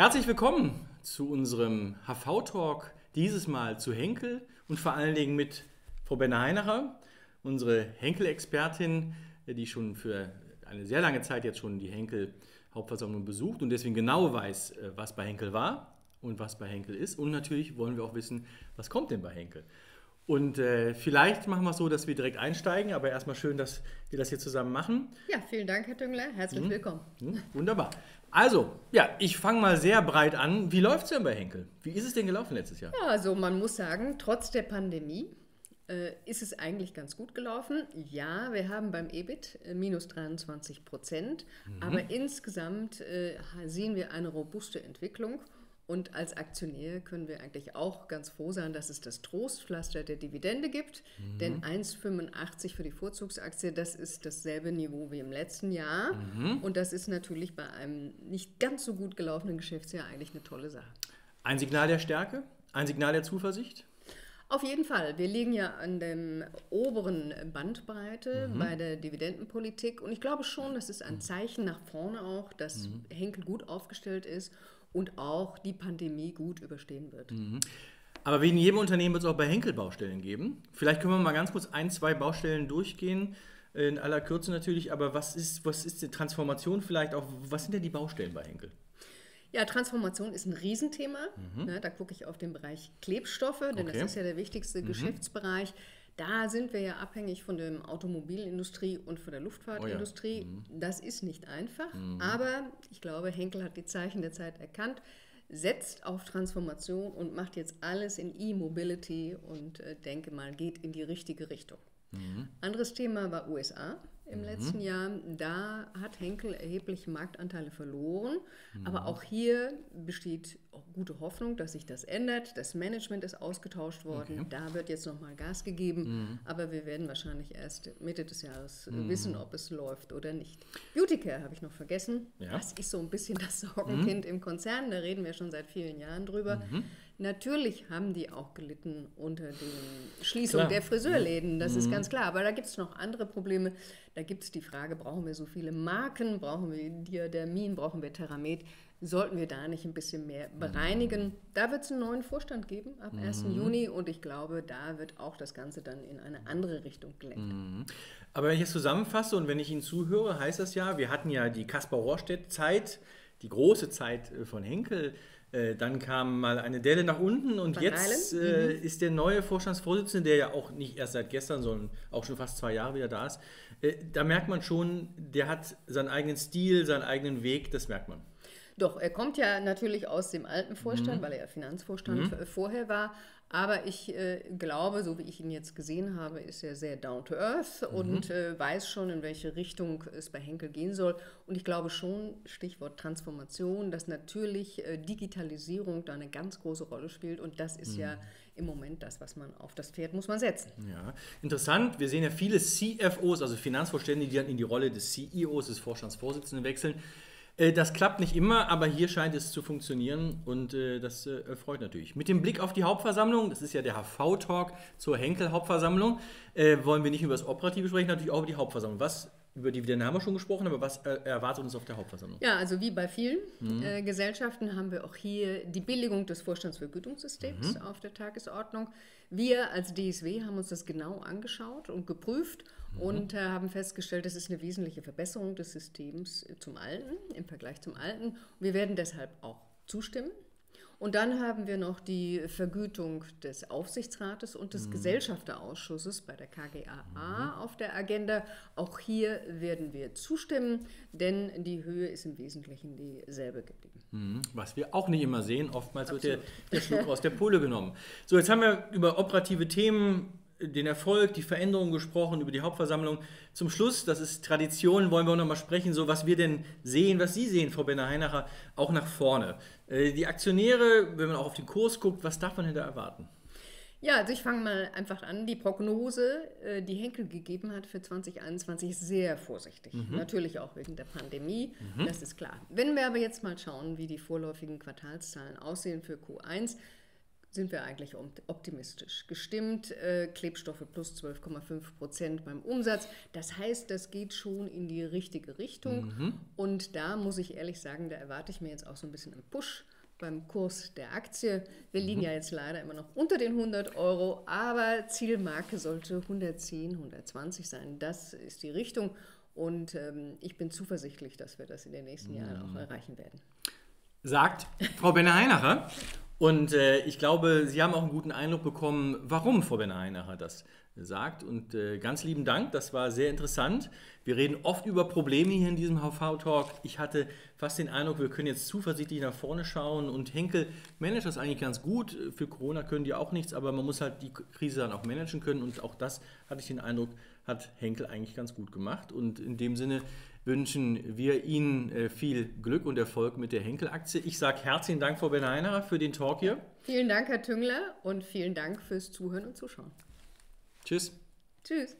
Herzlich willkommen zu unserem HV-Talk, dieses Mal zu Henkel und vor allen Dingen mit Frau Benne Heinacher, unsere Henkel-Expertin, die schon für eine sehr lange Zeit jetzt schon die Henkel-Hauptversammlung besucht und deswegen genau weiß, äh, was bei Henkel war und was bei Henkel ist. Und natürlich wollen wir auch wissen, was kommt denn bei Henkel. Und äh, vielleicht machen wir es so, dass wir direkt einsteigen, aber erstmal schön, dass wir das hier zusammen machen. Ja, vielen Dank, Herr Düngler. Herzlich mhm. willkommen. Mhm. Wunderbar. Also, ja, ich fange mal sehr breit an. Wie läuft es denn bei Henkel? Wie ist es denn gelaufen letztes Jahr? Ja, also man muss sagen, trotz der Pandemie äh, ist es eigentlich ganz gut gelaufen. Ja, wir haben beim EBIT äh, minus 23 Prozent, mhm. aber insgesamt äh, sehen wir eine robuste Entwicklung. Und als Aktionär können wir eigentlich auch ganz froh sein, dass es das Trostpflaster der Dividende gibt. Mhm. Denn 1,85 für die Vorzugsaktie, das ist dasselbe Niveau wie im letzten Jahr. Mhm. Und das ist natürlich bei einem nicht ganz so gut gelaufenen Geschäftsjahr eigentlich eine tolle Sache. Ein Signal der Stärke? Ein Signal der Zuversicht? Auf jeden Fall. Wir liegen ja an der oberen Bandbreite mhm. bei der Dividendenpolitik. Und ich glaube schon, das ist ein Zeichen nach vorne auch, dass mhm. Henkel gut aufgestellt ist und auch die Pandemie gut überstehen wird. Mhm. Aber wie in jedem Unternehmen wird es auch bei Henkel Baustellen geben. Vielleicht können wir mal ganz kurz ein, zwei Baustellen durchgehen. In aller Kürze natürlich, aber was ist, was ist die Transformation vielleicht auch? Was sind denn die Baustellen bei Henkel? Ja, Transformation ist ein Riesenthema. Mhm. Ne, da gucke ich auf den Bereich Klebstoffe, denn okay. das ist ja der wichtigste mhm. Geschäftsbereich. Da sind wir ja abhängig von der Automobilindustrie und von der Luftfahrtindustrie. Oh ja. mhm. Das ist nicht einfach, mhm. aber ich glaube, Henkel hat die Zeichen der Zeit erkannt, setzt auf Transformation und macht jetzt alles in E-Mobility und äh, denke mal, geht in die richtige Richtung. Mhm. Anderes Thema war USA im mhm. letzten Jahr. Da hat Henkel erhebliche Marktanteile verloren. Mhm. Aber auch hier besteht gute Hoffnung, dass sich das ändert. Das Management ist ausgetauscht worden. Okay. Da wird jetzt nochmal Gas gegeben. Mhm. Aber wir werden wahrscheinlich erst Mitte des Jahres mhm. wissen, ob es läuft oder nicht. Beautycare habe ich noch vergessen. Ja. Das ist so ein bisschen das Sorgenkind mhm. im Konzern. Da reden wir schon seit vielen Jahren drüber. Mhm. Natürlich haben die auch gelitten unter der Schließung klar. der Friseurläden, das mhm. ist ganz klar. Aber da gibt es noch andere Probleme. Da gibt es die Frage, brauchen wir so viele Marken, brauchen wir Diadermin, brauchen wir Theramet? Sollten wir da nicht ein bisschen mehr bereinigen? Mhm. Da wird es einen neuen Vorstand geben ab 1. Mhm. Juni und ich glaube, da wird auch das Ganze dann in eine andere Richtung gelenkt. Mhm. Aber wenn ich es zusammenfasse und wenn ich Ihnen zuhöre, heißt das ja, wir hatten ja die Kaspar-Rohrstedt-Zeit, die große Zeit äh, von Henkel äh, dann kam mal eine Delle nach unten und Van jetzt äh, mhm. ist der neue Vorstandsvorsitzende, der ja auch nicht erst seit gestern, sondern auch schon fast zwei Jahre wieder da ist. Da merkt man schon, der hat seinen eigenen Stil, seinen eigenen Weg, das merkt man. Doch, er kommt ja natürlich aus dem alten Vorstand, mhm. weil er ja Finanzvorstand mhm. vorher war. Aber ich äh, glaube, so wie ich ihn jetzt gesehen habe, ist er sehr down to earth mhm. und äh, weiß schon, in welche Richtung es bei Henkel gehen soll. Und ich glaube schon, Stichwort Transformation, dass natürlich äh, Digitalisierung da eine ganz große Rolle spielt. Und das ist mhm. ja im Moment das, was man auf das Pferd muss man setzen. Ja, interessant. Wir sehen ja viele CFOs, also Finanzvorstände, die dann in die Rolle des CEOs, des Vorstandsvorsitzenden wechseln. Äh, das klappt nicht immer, aber hier scheint es zu funktionieren und äh, das äh, freut natürlich. Mit dem Blick auf die Hauptversammlung, das ist ja der HV-Talk zur Henkel-Hauptversammlung, wollen wir nicht über das Operative sprechen, natürlich auch über die Hauptversammlung. Was über die Dividenden haben wir schon gesprochen, aber was erwartet uns auf der Hauptversammlung? Ja, also wie bei vielen mhm. äh, Gesellschaften haben wir auch hier die Billigung des Vorstandsvergütungssystems mhm. auf der Tagesordnung. Wir als DSW haben uns das genau angeschaut und geprüft mhm. und äh, haben festgestellt, das ist eine wesentliche Verbesserung des Systems zum Alten, im Vergleich zum Alten. Wir werden deshalb auch zustimmen. Und dann haben wir noch die Vergütung des Aufsichtsrates und des mhm. Gesellschafterausschusses bei der KGAA mhm. auf der Agenda. Auch hier werden wir zustimmen, denn die Höhe ist im Wesentlichen dieselbe geblieben. Mhm. Was wir auch nicht immer sehen, oftmals Absolut. wird der, der Schluck aus der Pulle genommen. So, jetzt haben wir über operative Themen den Erfolg, die Veränderungen gesprochen, über die Hauptversammlung. Zum Schluss, das ist Tradition, wollen wir auch noch mal sprechen, so was wir denn sehen, was Sie sehen, Frau Benner-Heinacher, auch nach vorne. Äh, die Aktionäre, wenn man auch auf den Kurs guckt, was darf man denn da erwarten? Ja, also ich fange mal einfach an. Die Prognose, äh, die Henkel gegeben hat für 2021, ist sehr vorsichtig. Mhm. Natürlich auch wegen der Pandemie, mhm. das ist klar. Wenn wir aber jetzt mal schauen, wie die vorläufigen Quartalszahlen aussehen für Q1, sind wir eigentlich optimistisch gestimmt. Äh, Klebstoffe plus 12,5 Prozent beim Umsatz. Das heißt, das geht schon in die richtige Richtung. Mhm. Und da muss ich ehrlich sagen, da erwarte ich mir jetzt auch so ein bisschen einen Push beim Kurs der Aktie. Wir liegen mhm. ja jetzt leider immer noch unter den 100 Euro, aber Zielmarke sollte 110, 120 sein. Das ist die Richtung. Und ähm, ich bin zuversichtlich, dass wir das in den nächsten Jahren auch mhm. erreichen werden. Sagt Frau Benne-Heinacher. Und äh, ich glaube, Sie haben auch einen guten Eindruck bekommen, warum Frau Benne-Heinacher das sagt. Und äh, ganz lieben Dank, das war sehr interessant. Wir reden oft über Probleme hier in diesem HV-Talk. Ich hatte fast den Eindruck, wir können jetzt zuversichtlich nach vorne schauen und Henkel managt das eigentlich ganz gut. Für Corona können die auch nichts, aber man muss halt die Krise dann auch managen können und auch das hatte ich den Eindruck, hat Henkel eigentlich ganz gut gemacht. Und in dem Sinne wünschen wir Ihnen äh, viel Glück und Erfolg mit der Henkel-Aktie. Ich sage herzlichen Dank, Frau Benheinerer, für den Talk hier. Vielen Dank, Herr Tüngler, und vielen Dank fürs Zuhören und Zuschauen. Tschüss. Tschüss.